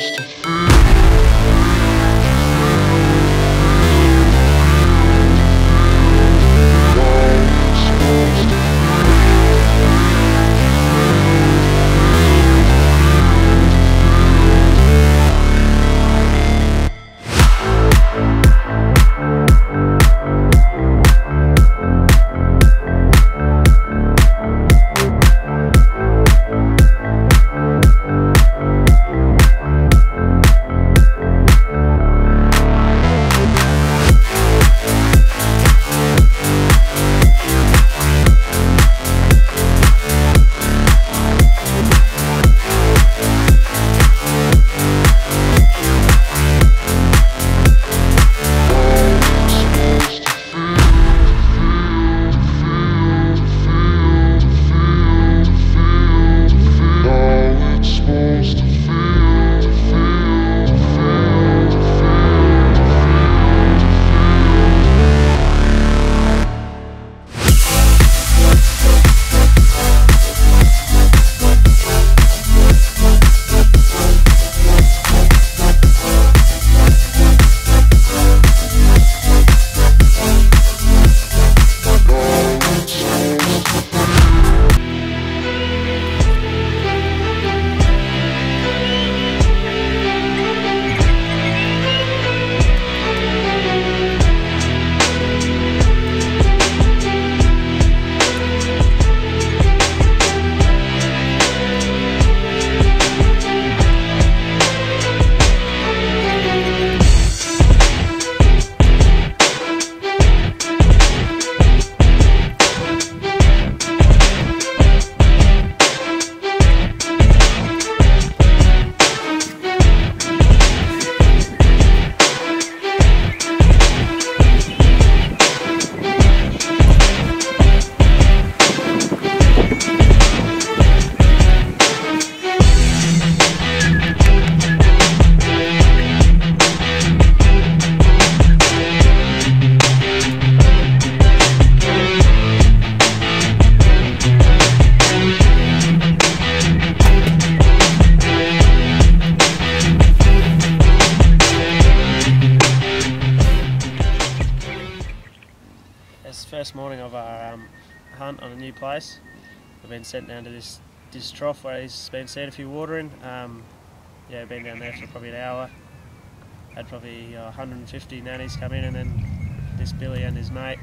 supposed to on a new place. We've been sent down to this this trough where he's been few watering. Um, yeah, been down there for probably an hour. Had probably uh, 150 nannies come in, and then this Billy and his mate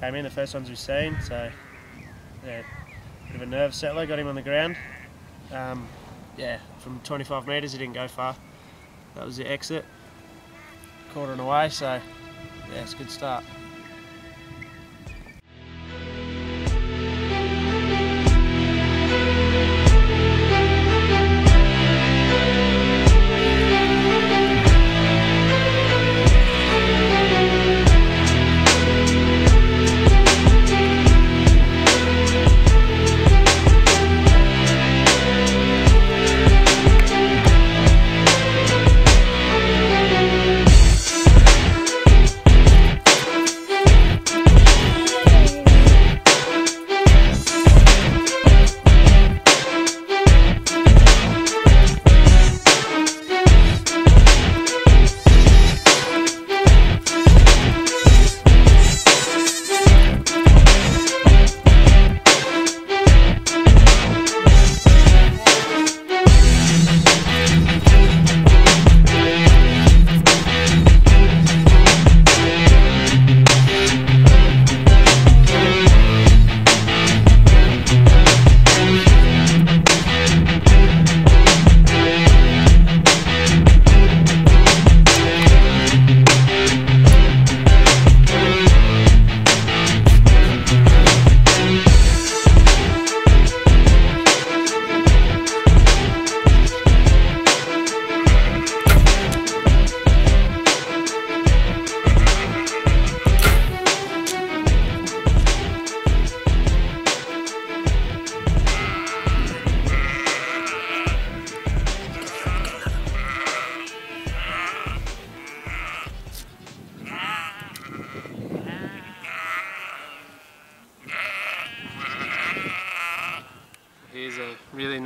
came in. The first ones we've seen, so yeah, bit of a nerve settler. Got him on the ground. Um, yeah, from 25 metres, he didn't go far. That was the exit. Quartering away, so yeah, it's a good start.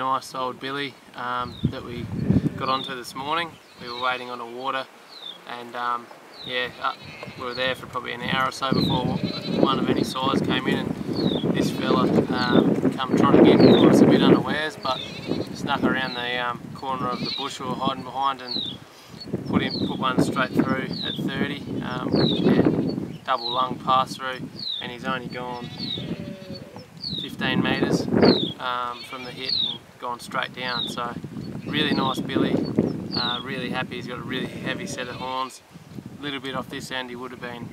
Nice old billy um, that we got onto this morning. We were waiting on a water and um, yeah, uh, we were there for probably an hour or so before one of any size came in and this fella um, come trotting in, caught us a bit unawares but snuck around the um, corner of the bush we were hiding behind and put in, put one straight through at 30. Um, yeah, double lung pass through and he's only gone 15 metres um, from the hit and gone straight down. So really nice billy, uh, really happy. He's got a really heavy set of horns. A little bit off this end, he would have been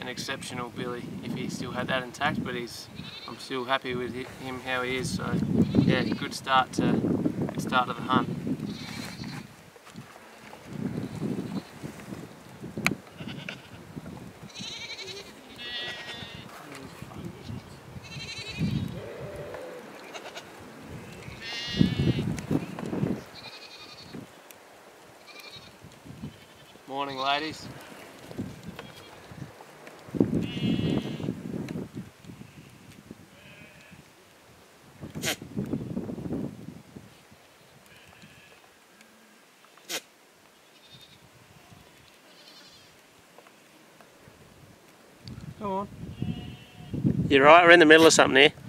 an exceptional billy if he still had that intact. But he's, I'm still happy with him how he is. So yeah, good start to good start to the hunt. Morning, ladies. Go on. You're right, we're in the middle of something here.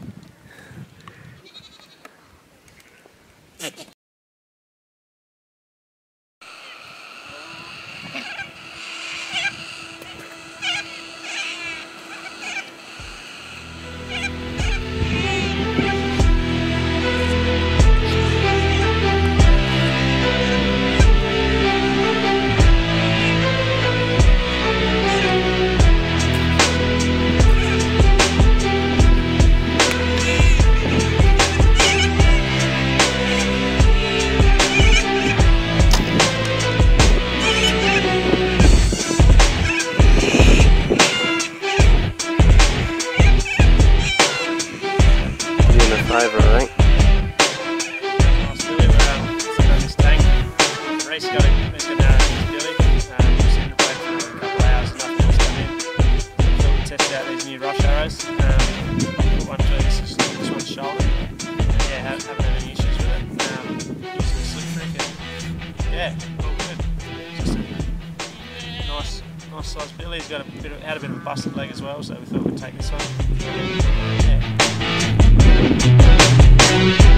Reese got we're sitting to wait for a couple of hours. Come in. We test out these new rush arrows. Um, this, one's. Yeah, have, haven't had any issues with it. Using slip. And, yeah. Just nice, nice size Billy. He's got a bit of, had a bit of a busted leg as well, so we thought we'd take this one. Yeah.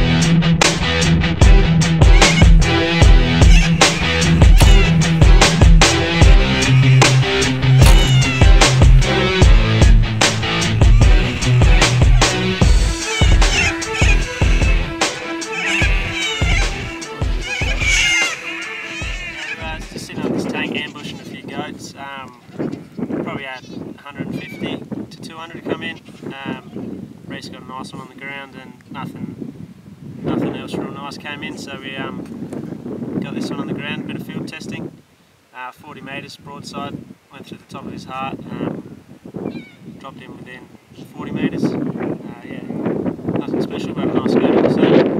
In. So we um, got this one on the ground, a bit of field testing. Uh, 40 metres broadside, went through the top of his heart, um, dropped him within 40 metres. Uh, yeah, nothing special, but a nice.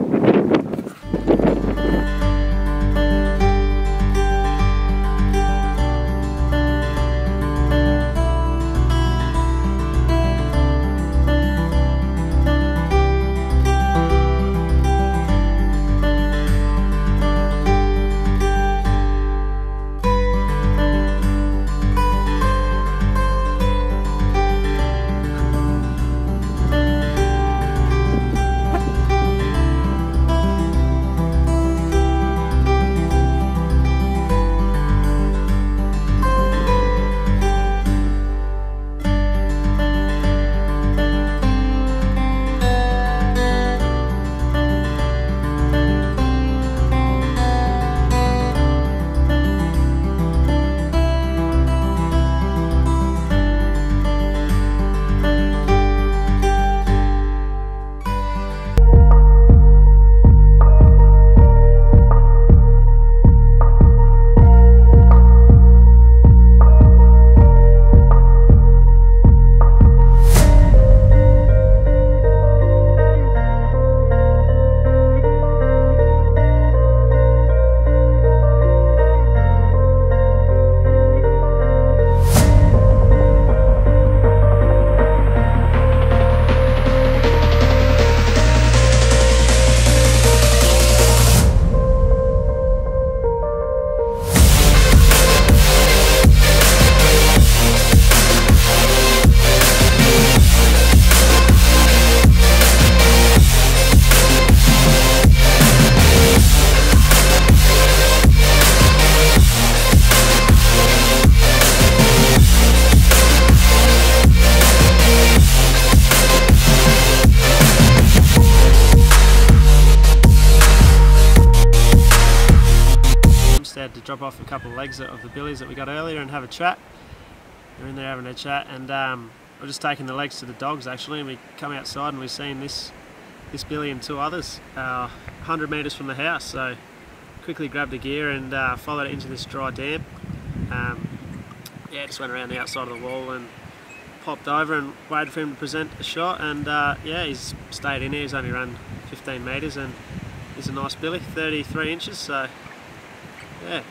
Drop off a couple of legs of the billies that we got earlier and have a chat. We're in there having a chat, and um, we're just taking the legs to the dogs actually, and we come outside and we've seen this this billy and two others, uh, 100 metres from the house. So quickly grabbed the gear and uh, followed it into this dry dam. Um, yeah, just went around the outside of the wall and popped over and waited for him to present a shot. And uh, yeah, he's stayed in here. He's only run 15 metres and he's a nice billy, 33 inches. So yeah,